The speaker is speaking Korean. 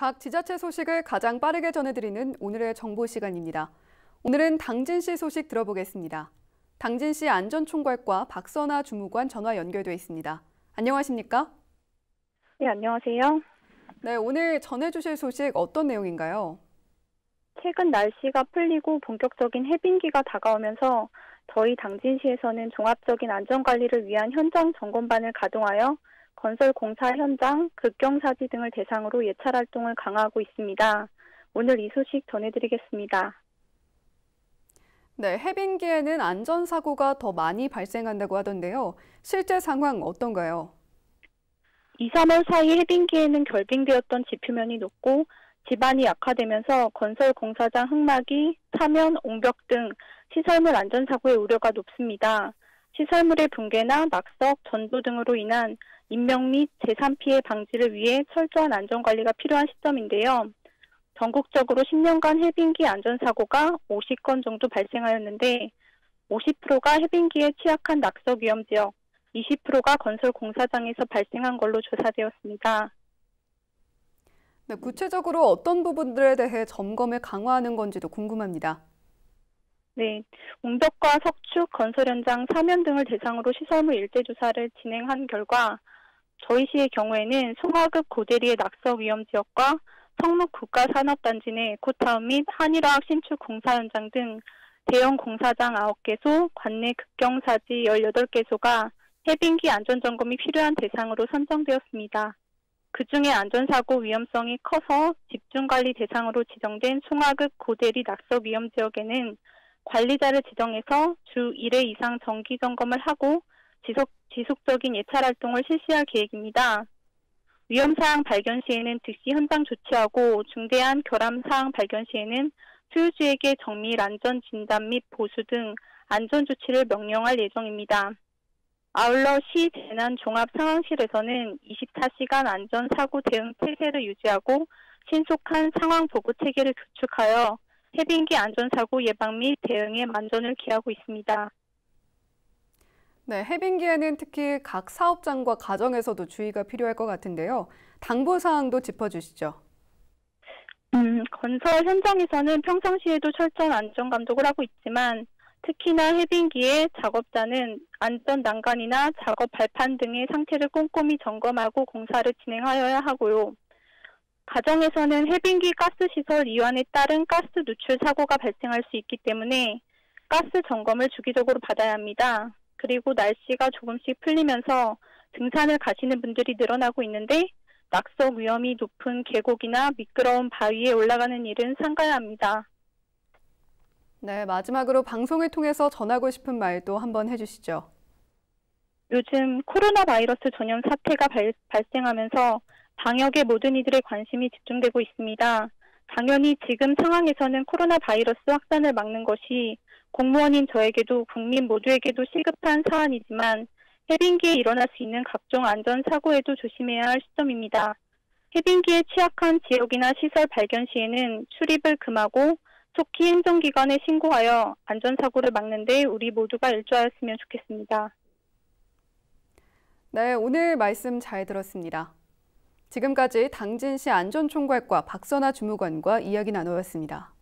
각 지자체 소식을 가장 빠르게 전해드리는 오늘의 정보 시간입니다. 오늘은 당진 시 소식 들어보겠습니다. 당진 시 안전총괄과 박선아 주무관 전화 연결돼 있습니다. 안녕하십니까? 네, 안녕하세요. 네, 오늘 전해주실 소식 어떤 내용인가요? 최근 날씨가 풀리고 본격적인 해빙기가 다가오면서 저희 당진시에서는 종합적인 안전관리를 위한 현장 점검반을 가동하여 건설 공사 현장, 극경사지 등을 대상으로 예찰 활동을 강화하고 있습니다. 오늘 이 소식 전해드리겠습니다. 네, 해빙기에는 안전사고가 더 많이 발생한다고 하던데요. 실제 상황 어떤가요? 2, 3월 사이 해빙기에는 결빙되었던 지표면이 높고 지반이 약화되면서 건설 공사장 흙막이, 사면, 옹벽 등 시설물 안전사고의 우려가 높습니다. 시설물의 붕괴나 낙석, 전도 등으로 인한 인명 및 재산 피해 방지를 위해 철저한 안전관리가 필요한 시점인데요. 전국적으로 10년간 해빙기 안전사고가 50건 정도 발생하였는데 50%가 해빙기에 취약한 낙석 위험 지역, 20%가 건설 공사장에서 발생한 걸로 조사되었습니다. 네, 구체적으로 어떤 부분들에 대해 점검을 강화하는 건지도 궁금합니다. 네, 옹벽과 석축, 건설 현장, 사면 등을 대상으로 시설물 일대 조사를 진행한 결과 저희 시의 경우에는 송화급 고대리의 낙석 위험 지역과 성북 국가산업단지 내 에코타운 및 한일화학 신축 공사 현장 등 대형 공사장 9개소, 관내 극경사지 18개소가 해빙기 안전점검이 필요한 대상으로 선정되었습니다. 그 중에 안전사고 위험성이 커서 집중관리 대상으로 지정된 송화급 고대리 낙석 위험 지역에는 관리자를 지정해서 주 1회 이상 정기 점검을 하고 지속, 지속적인 예찰 활동을 실시할 계획입니다. 위험사항 발견 시에는 즉시 현장 조치하고 중대한 결함사항 발견 시에는 소유주에게 정밀 안전 진단 및 보수 등 안전 조치를 명령할 예정입니다. 아울러 시 재난 종합 상황실에서는 24시간 안전 사고 대응 체계를 유지하고 신속한 상황 보고 체계를 구축하여 해빙기 안전 사고 예방 및 대응에 만전을 기하고 있습니다. 네, 해빙기에는 특히 각 사업장과 가정에서도 주의가 필요할 것 같은데요. 당부 사항도 짚어주시죠. 음, 건설 현장에서는 평상시에도 철저한 안전 감독을 하고 있지만 특히나 해빙기에 작업자는 안전 난간이나 작업 발판 등의 상태를 꼼꼼히 점검하고 공사를 진행하여야 하고요. 가정에서는 해빙기 가스시설 이완에 따른 가스 누출 사고가 발생할 수 있기 때문에 가스 점검을 주기적으로 받아야 합니다. 그리고 날씨가 조금씩 풀리면서 등산을 가시는 분들이 늘어나고 있는데 낙석 위험이 높은 계곡이나 미끄러운 바위에 올라가는 일은 삼가야 합니다. 네, 마지막으로 방송을 통해서 전하고 싶은 말도 한번 해주시죠. 요즘 코로나 바이러스 전염 사태가 발, 발생하면서 방역에 모든 이들의 관심이 집중되고 있습니다. 당연히 지금 상황에서는 코로나 바이러스 확산을 막는 것이 공무원인 저에게도 국민 모두에게도 시급한 사안이지만 해빙기에 일어날 수 있는 각종 안전 사고에도 조심해야 할 시점입니다. 해빙기에 취약한 지역이나 시설 발견 시에는 출입을 금하고 속히 행정기관에 신고하여 안전사고를 막는 데 우리 모두가 일조하였으면 좋겠습니다. 네, 오늘 말씀 잘 들었습니다. 지금까지 당진시 안전총괄과 박선아 주무관과 이야기 나누었습니다.